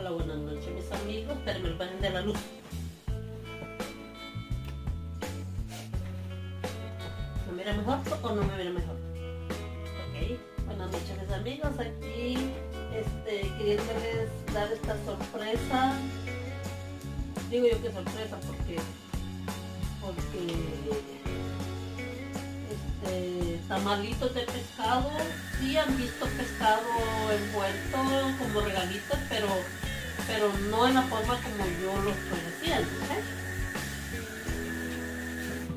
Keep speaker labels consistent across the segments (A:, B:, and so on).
A: Hola, buenas noches mis amigos. Espérenme el panel de la luz. ¿Me mira mejor o no me mira mejor? Buenas noches mis amigos. Aquí este, queriéndoles dar esta sorpresa. Digo yo que sorpresa porque porque este, tamalitos de pescado, sí han visto pescado envuelto como regalitos, pero, pero no en la forma como yo lo estoy haciendo. ¿eh?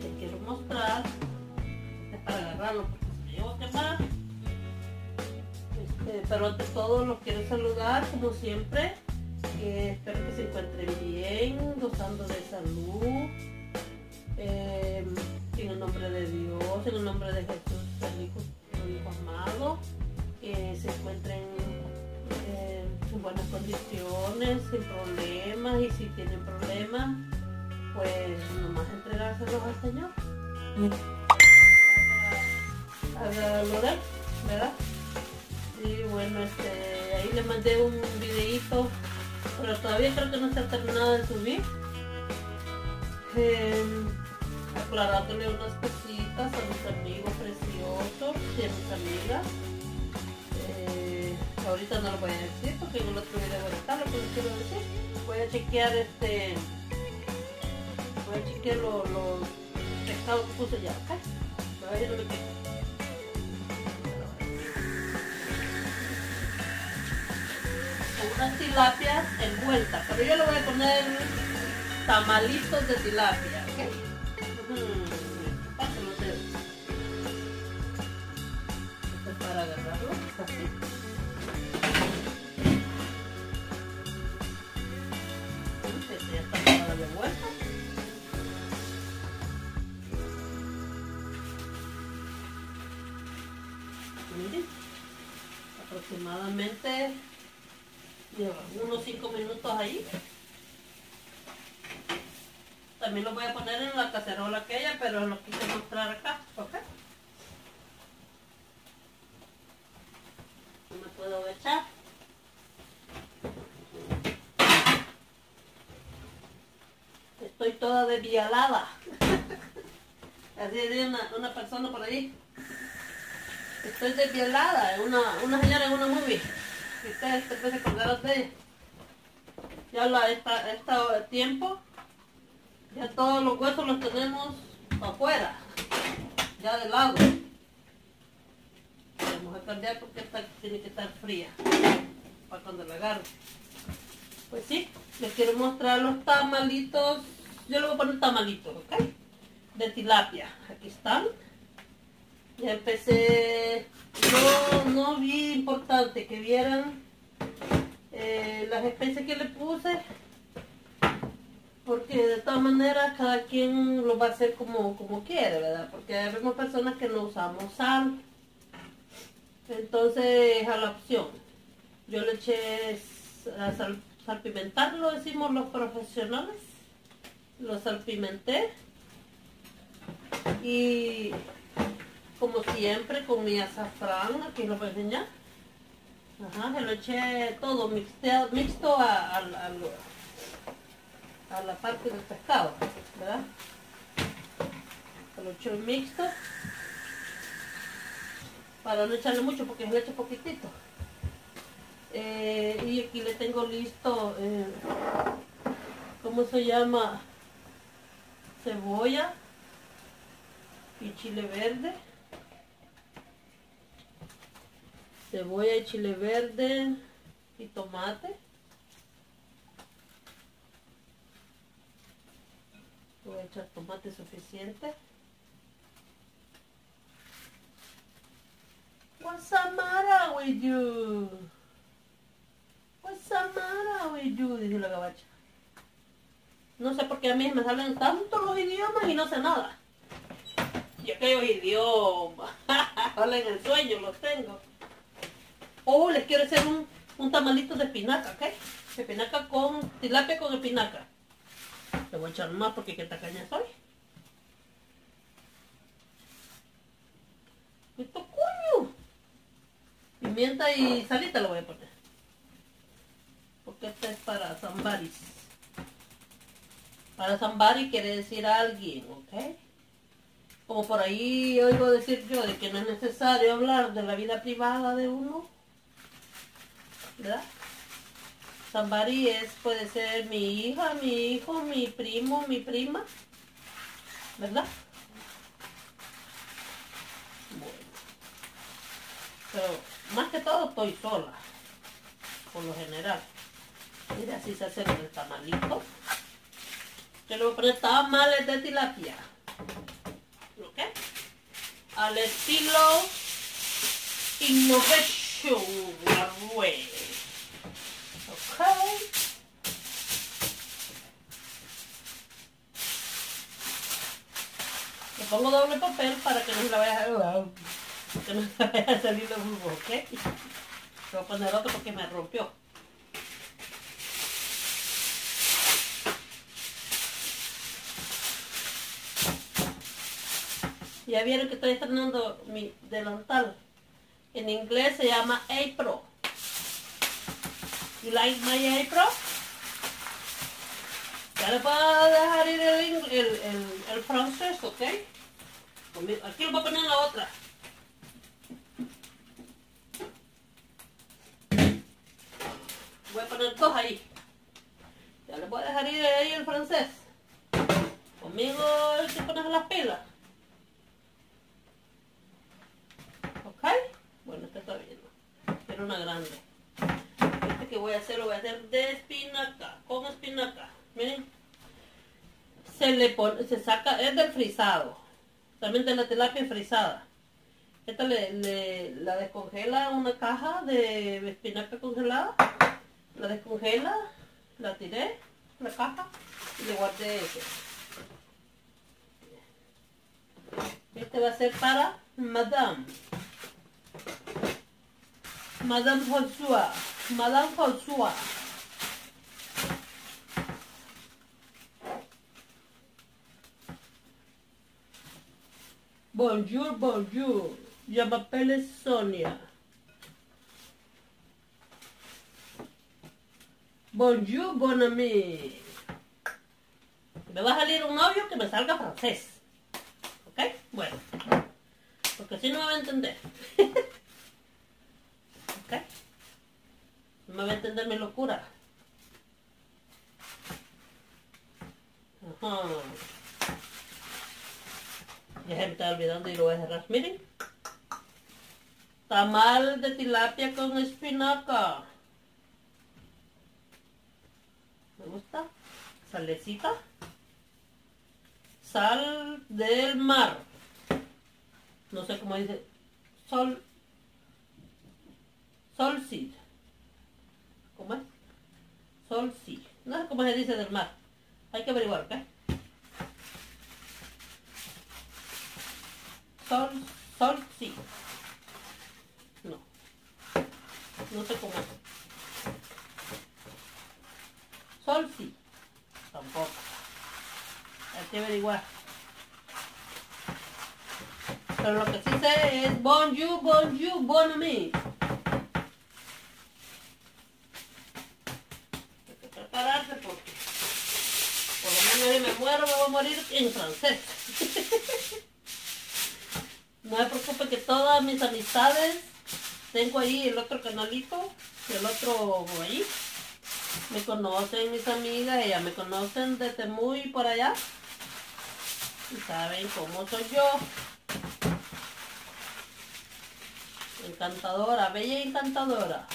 A: Te quiero mostrar, este, para agarrarlo porque se me lleva a quemar. Este, pero ante todo los quiero saludar como siempre. que espero que se encuentren bien, gozando de salud. Eh, en el nombre de Dios, en el nombre de Jesús, el Hijo amado, que se encuentren en buenas condiciones, sin problemas, y si tienen problemas, pues nomás entregárselos al Señor. De él, ¿verdad? Y bueno, este, ahí le mandé un videito, pero todavía creo que no se ha terminado de subir. Eh, aclarándole unas cositas a mis amigos preciosos y a mis amigas. Eh, ahorita no lo voy a decir porque en el otro video voy a estar lo que les quiero decir. Voy a chequear este. Voy a chequear los, pescados que puse ya, ¿ok? Todavía no me quedo. unas tilapias envueltas, pero yo le voy a poner tamalitos de tilapia, ¿ok? Pásenlo ustedes. Esto es para agarrarlo, así. Aproximadamente unos 5 minutos ahí. También lo voy a poner en la cacerola aquella, pero lo quise mostrar acá, ¿ok? No me puedo echar. Estoy toda desvialada. Así dice una, una persona por ahí. Estoy desvialada, una, una señora en una movie. Y ustedes se pueden acordar de ella. Ya la, esta, esta tiempo ya todos los huesos los tenemos afuera, ya del lado. Vamos a cambiar porque esta tiene que estar fría para cuando la agarre. Pues sí, les quiero mostrar los tamalitos. Yo le voy a poner tamalitos, ¿ok? De tilapia. Aquí están. Ya empecé. No, no vi importante que vieran eh, las especies que le puse porque de todas maneras cada quien lo va a hacer como, como quiere, ¿verdad? Porque vemos personas que no usamos sal. Entonces, a la opción. Yo le eché a sal, salpimentar, lo decimos los profesionales. Lo salpimenté. Y como siempre, con mi azafrán, aquí lo voy a enseñar. Ajá, se lo eché todo mixteado, mixto a, a, a la parte del pescado, ¿verdad? Se lo echo en mixto para no echarle mucho porque le echo poquitito. Eh, y aquí le tengo listo, eh, ¿cómo se llama? Cebolla y chile verde. Cebolla y chile verde y tomate. Voy a echar tomate suficiente. What's the matter with you? What's the matter with you? Dice la gabacha. No sé por qué a mí me salen tantos los idiomas y no sé nada. Y aquellos idiomas. Ahora en el sueño los tengo. Oh, les quiero hacer un, un tamalito de espinaca, ¿ok? Espinaca con tilapia con espinaca. Le voy a echar más porque qué tacaña soy. Esto coño. Pimienta y salita le voy a poner. Porque Esta es para somebody. Para somebody quiere decir alguien, ¿ok? Como por ahí oigo decir yo de que no es necesario hablar de la vida privada de uno. ¿Verdad? Somebody es, puede ser mi hija, mi hijo, mi primo, mi prima. ¿Verdad? Bueno. Pero más que todo estoy sola. Por lo general. Mira, así se hace el tamalito. Yo le voy a poner tamales de tilapia. ¿Ok? Al estilo Innovation. Pongo doble papel para que no se vaya a, que no se vaya a salir de bulbo, ¿ok? Voy a poner otro porque me rompió. Ya vieron que estoy estrenando mi delantal. En inglés se llama April. You like my April? Ya le puedo dejar ir el, el, el, el francés, ¿ok? Aquí lo voy a poner en la otra. Voy a poner dos ahí. Ya le voy a dejar ir ahí el francés. Conmigo que poner las pilas. ¿Ok? Bueno, este está bien. Quiero una grande. Este que voy a hacer lo voy a hacer de espinaca. Con espinaca. Miren. Se le pone, se saca, es del frisado. También de la tilapia frisada. Esta le, la descongela una caja de espinaca congelada. La descongela, la tiré, la caja, y le guardé ese. Este va a ser para Madame. Madame François. Madame François. Bonjour, bonjour. Je m'appelle Sonia. Bonjour, bon ami. Me va a salir un novio que me salga francés. ¿Ok? Bueno. Porque así no me va a entender. ¿Ok? No me va a entender mi locura. Ajá. Ya se me está olvidando y lo voy a cerrar. Miren. Tamal de tilapia con espinaca. Me gusta. Salecita. Sal del mar. No sé cómo dice. Sol. Sol seed. ¿Cómo es? Sol seed. No sé cómo se dice del mar. Hay que averiguar, ¿ok? Sol, sol, sí. No. No sé cómo. Sol, sí. Tampoco. Hay que averiguar. Pero lo que sí sé es bonjour, bonjour, bon ami. Hay que prepararse porque por lo menos me muero me voy a morir en francés. No me preocupe que todas mis amistades, tengo ahí el otro canalito, el otro ahí, me conocen mis amigas, ellas me conocen desde muy por allá. Y saben cómo soy yo. Encantadora, bella y encantadora.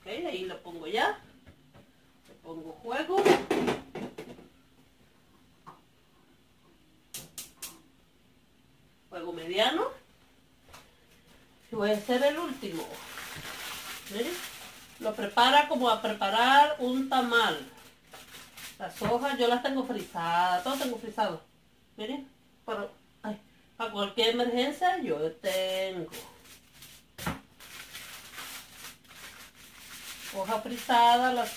A: Ok, ahí lo pongo ya. Le pongo juego. Juego Y voy a hacer el último. Miren, lo prepara como a preparar un tamal. Las hojas yo las tengo frisadas, todo tengo frisado. Miren, para, cualquier emergencia yo tengo. Hoja frisada, las,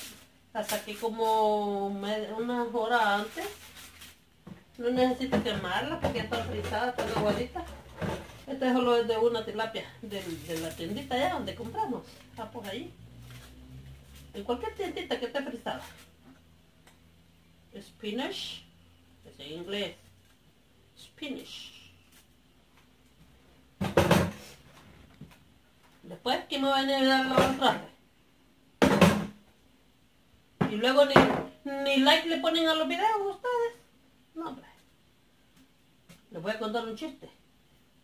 A: las saqué como media- unas horas antes. No necesito quemarla porque está frisada, está aguadita. Este es solo de una tilapia de, la tiendita allá donde compramos. Está por ahí. En cualquier tiendita que esté frisada. Spinach. Es en inglés. Spinach. Después, ¿quién me va a dar la traje? Y luego ni, ni like le ponen a los videos ustedes. No, hombre. Les voy a contar un chiste.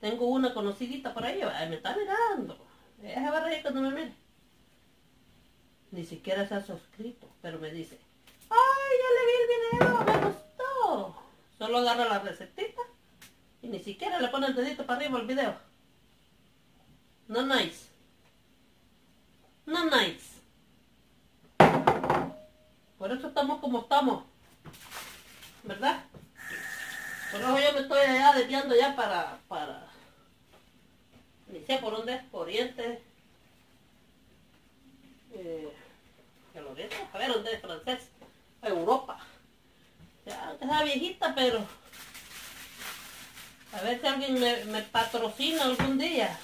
A: Tengo una conocidita por ahí, me está mirando. Ella se va a reír cuando me mire. Ni siquiera se ha suscrito, pero me dice, ¡ay, ya le vi el video, me gustó! Solo agarra la recetita y ni siquiera le pone el dedito para arriba al video. No nice. No nice. Por eso estamos como estamos. ¿Verdad? Por eso yo me estoy allá desviando ya para, para, por dónde es, Oriente, eh, el Oriente, a ver dónde es francés, Europa. Ya, está viejita, pero a ver si alguien me, patrocina algún día.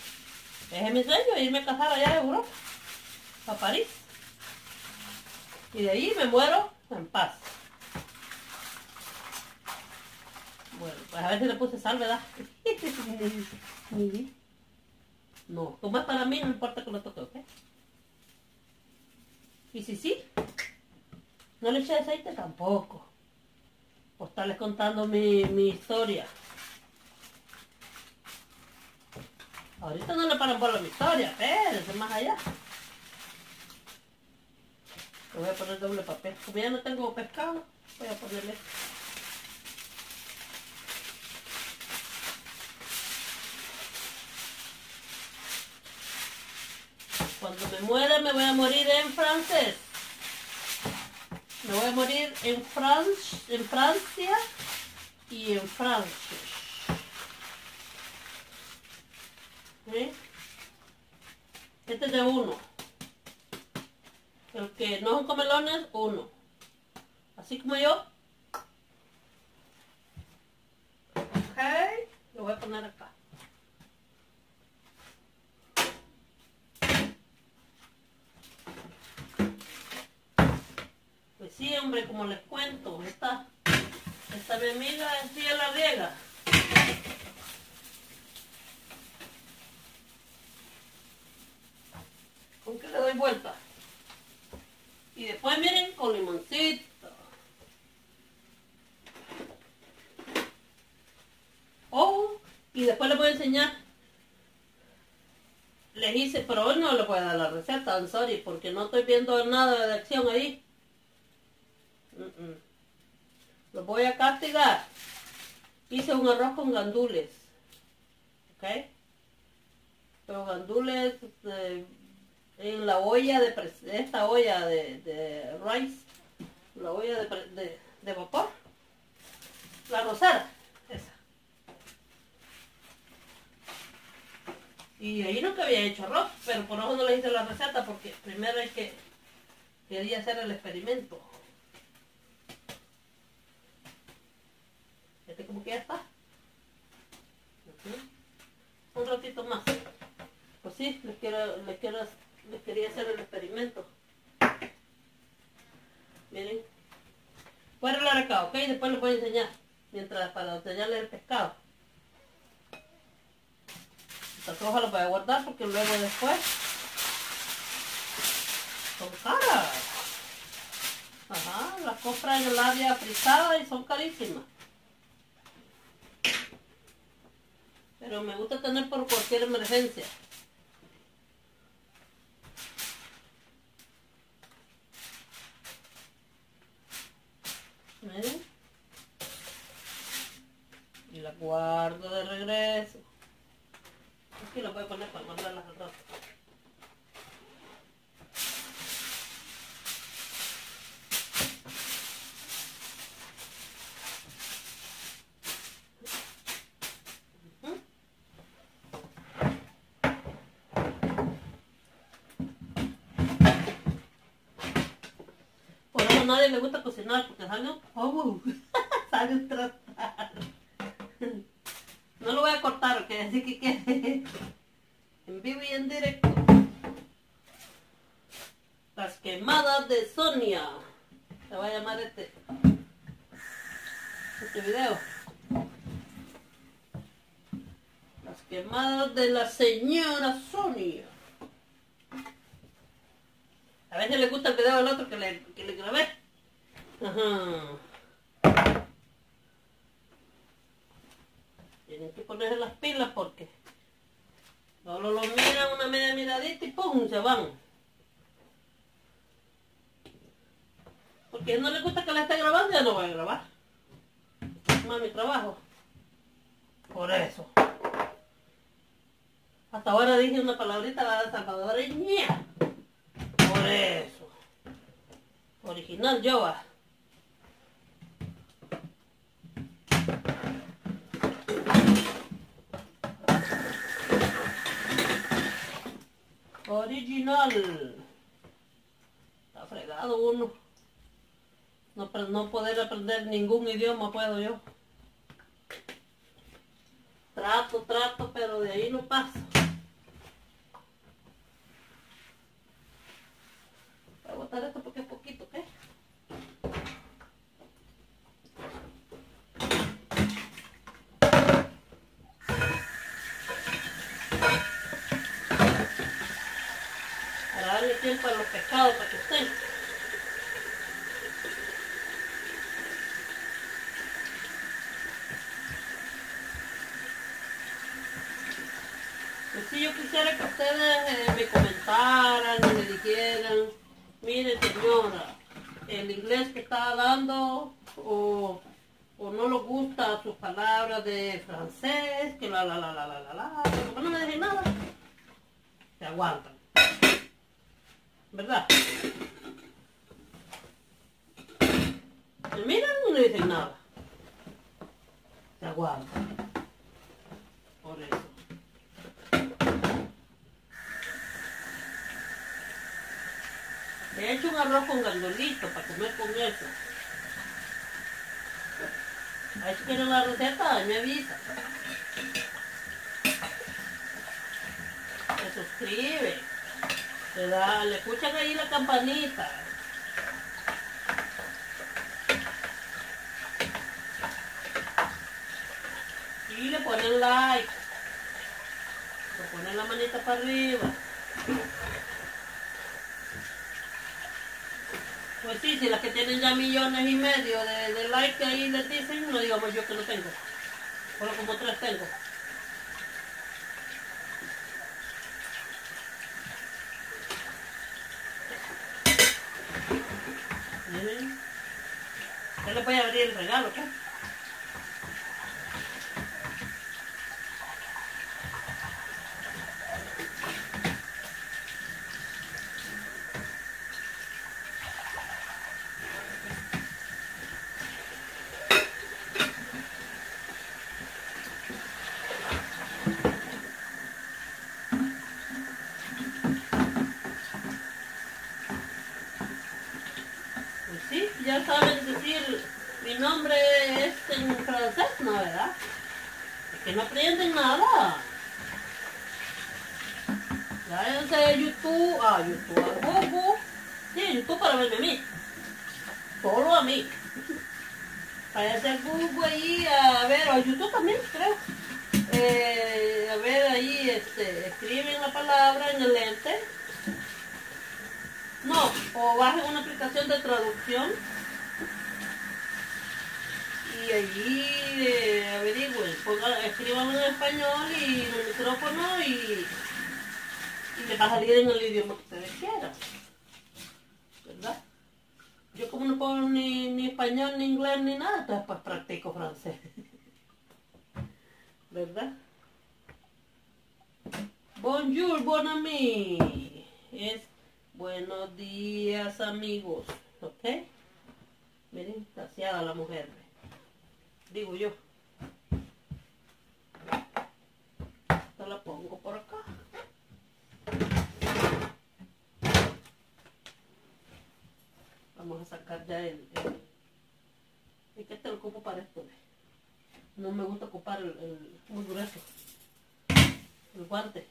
A: Es mi sueño irme a casar allá en Europa, a París. Y de ahí me muero en paz. Bueno, pues a ver si le puse sal, ¿verdad? no, como es para mí, no importa que lo toque, ¿ok? Y si sí, no le eché aceite tampoco. Por estarles contando mi, mi historia. Ahorita no le paran por la mi historia, espérense más allá. Le voy a poner doble papel. Como ya no tengo pescado, voy a ponerle Cuando me muera me voy a morir en francés. Me voy a morir en, en Francia y en Francia. ¿Eh? Este es de uno. El que no son comelones, uno. Así como yo. Ok. Lo voy a poner acá. Sí, como les cuento, esta, esta mi amiga sí la riega. ¿Con qué le doy vuelta? Y después miren con limoncito. Ojo, y después les voy a enseñar. Les hice, pero hoy no les voy a dar la receta, sorry, porque no estoy viendo nada de acción ahí. Lo voy a castigar. Hice un arroz con gandules. ¿Ok? Pero gandules este, en la olla de, esta olla de, rice. La olla de, de, vapor. La rosada. Esa. Y ahí nunca había hecho arroz, pero por eso no le hice la receta porque primero hay que quería hacer el experimento. Este como que ya está. Un ratito más. Pues sí, les quiero, les quiero, les quería hacer el experimento. Miren. Voy a arreglar acá, ¿ok? Después les voy a enseñar. Mientras, para enseñarles el pescado. Estas hojas las voy a guardar porque luego después son caras. Ajá, las compras en el área frisada y son carísimas. Pero me gusta tener por cualquier emergencia. ¿Ven? Y la guardo de regreso. Aquí lo voy a poner para guardarlas al rato. Nadie me gusta cocinar porque sale un No lo voy a cortar, que decir que quede en vivo y en directo. Las quemadas de Sonia. Se va a llamar este, este video. Las quemadas de la señora Sonia. A veces le gusta el video del otro que le, que le grabé. Ajá. Tienen que ponerse las pilas porque solo lo miran una media miradita y ¡pum! se van. Porque no le gusta que la esté grabando, ya no voy a grabar. Es más mi trabajo. Por eso. Hasta ahora dije una palabrita salvadoreña. Eso. Original yo. ah. Original. Está fregado uno. No, no poder aprender ningún idioma puedo yo. Trato, trato, pero de ahí no paso. Voy a botar esto porque es poquito, ¿qué? Para darle tiempo a los pescados para que estén. Pues sí, yo quisiera que ustedes eh, me comentaran y me dijeran, mire señora, el inglés que está dando o, o no le gusta sus palabras de francés, que la la la la la la la, pero como no me dejen nada, se aguantan. ¿Verdad? Me miran y no dicen nada. Se aguantan. Por eso. Le he hecho un arroz con gandolito para comer con eso. Ahí si quieren la receta, me avisa. Se suscribe. Le da, le escuchan ahí la campanita. Y le ponen like. Le ponen la manita para arriba. Pues sí, si las que tienen ya millones y medio de, de likes ahí les dicen, no digamos yo que no tengo. Solo como tres tengo. Miren. Ya le voy a abrir el regalo, ¿qué? Pues sí, ya saben decir mi nombre es en francés, ¿no, verdad? Es que no aprenden nada. Váyanse a YouTube, a Google. A YouTube para verme a mí. Solo a mí. Váyanse a Google ahí a ver, a YouTube también, creo. Eh, a ver ahí, este, escriben la palabra en el lente. No, o bajen una aplicación de traducción y allí eh, averigüen, pongan- escriban en español y el micrófono y, y a salir en el idioma que ustedes quieran. ¿Verdad? Yo como no puedo ni, ni español, ni inglés, ni nada, entonces pues practico francés. ¿Verdad? Bonjour, bon ami. Es buenos días, amigos. ¿Ok? Miren, saciada la mujer. Digo yo. La pongo por acá. Vamos a sacar ya el... el... ¿Y qué te lo ocupo para esto? No me gusta ocupar el, el muy grueso. el guante.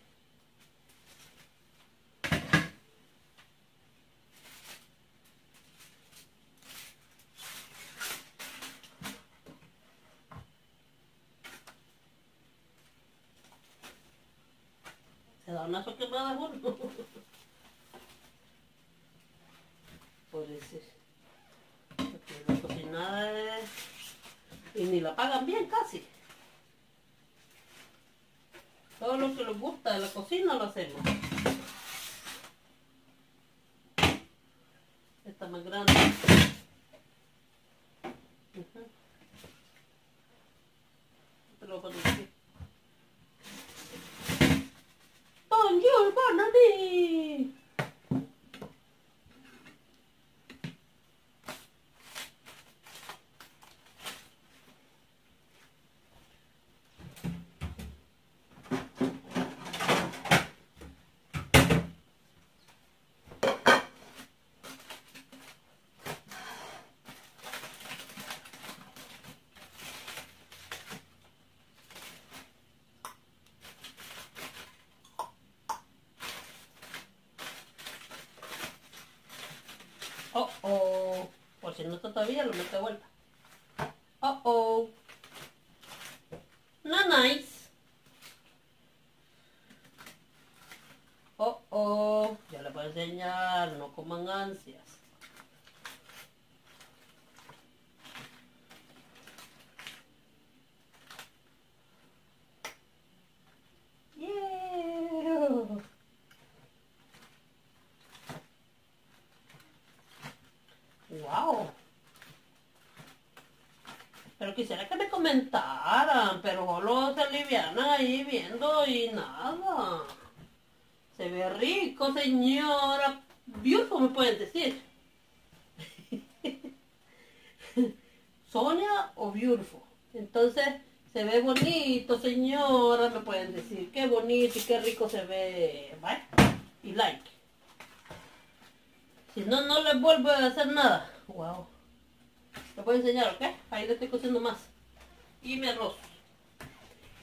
A: Se da una quemada uno. Por eso. Porque la cocinada es... Y ni la pagan bien casi. Todo lo que les gusta de la cocina lo hacemos. Esta más grande. Uh Te lo voy a poner aquí. Bonjour, bon appetit. Oh, oh. Por si no todavía, lo meto de vuelta. Oh, oh. No nice. Oh, oh. Ya le puedo enseñar. No coman ansias. Yeah. Wow. Pero quisiera que me comentaran, se alivianan ahí viendo y nada. Se ve rico, señora. Beautiful me pueden decir. Sonia o Beautiful. Entonces, se ve bonito, señora, me pueden decir. Qué bonito y qué rico se ve. ¿Vale? Y like. Si no, no les vuelvo a hacer nada. Wow. Les voy enseñar, ¿ok? Ahí le estoy cociendo más. Y mi arroz.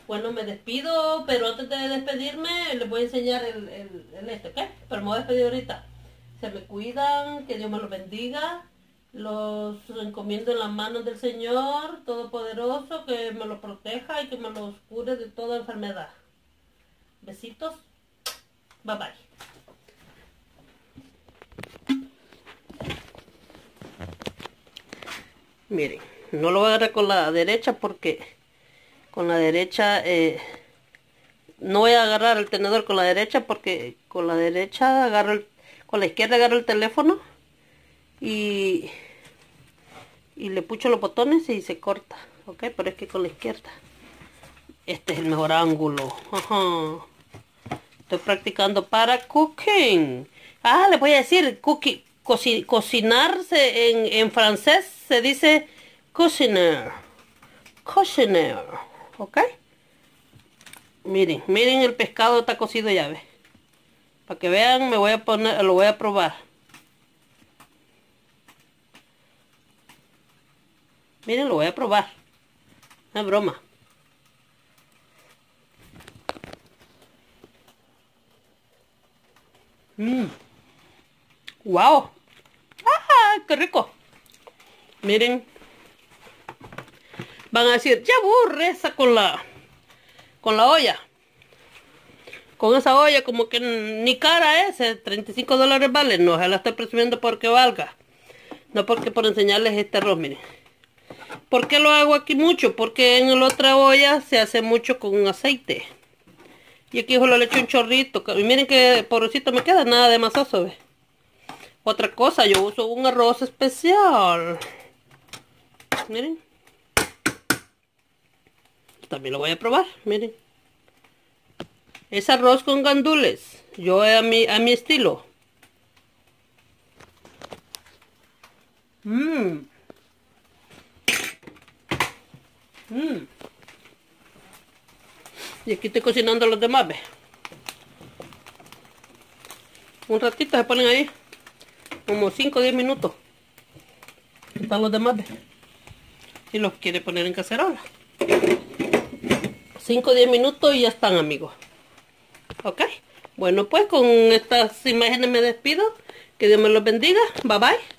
A: Bueno, me despido, pero antes de despedirme les voy a enseñar el, el, el este, ¿ok? Pero me voy a despedir ahorita. Se me cuidan, que Dios me los bendiga. Los encomiendo en las manos del Señor Todopoderoso, que me los proteja y que me los cure de toda enfermedad. Besitos. Bye bye. Miren, no lo voy a agarrar con la derecha porque con la derecha eh, no voy a agarrar el tenedor con la derecha porque con la derecha agarro el, con la izquierda agarro el teléfono y y le pucho los botones y se corta, ok, pero es que con la izquierda. Este es el mejor ángulo, estoy practicando para cooking, ah, le voy a decir cooking, coci cocinarse en, en francés se dice cociner, cociner, ok, miren, miren el pescado está cocido ya, ve, para que vean me voy a poner, lo voy a probar, Miren, lo voy a probar. Es broma. Mmm. Wow. ¡Ah! ¡Qué rico! Miren. Van a decir, ya aburre esa con la con la olla. Con esa olla como que ni cara es, 35 dólares vale. No, se la estoy presumiendo porque valga. No porque por enseñarles este arroz, miren. ¿Por qué lo hago aquí mucho? Porque en la otra olla se hace mucho con aceite. Y aquí solo le echo un chorrito. Y miren que pobrecito me queda nada de masazo. Otra cosa, yo uso un arroz especial. Miren. También lo voy a probar, miren. Es arroz con gandules. Yo a mi, a mi estilo. Mmm. Mm. Y aquí estoy cocinando los demás. Un ratito se ponen ahí. Como 5 o 10 minutos. Están los demás. Y los quiere poner en cacerola. 5 o 10 minutos y ya están, amigos. ¿Ok? Bueno, pues con estas imágenes me despido. Que Dios me los bendiga. Bye bye.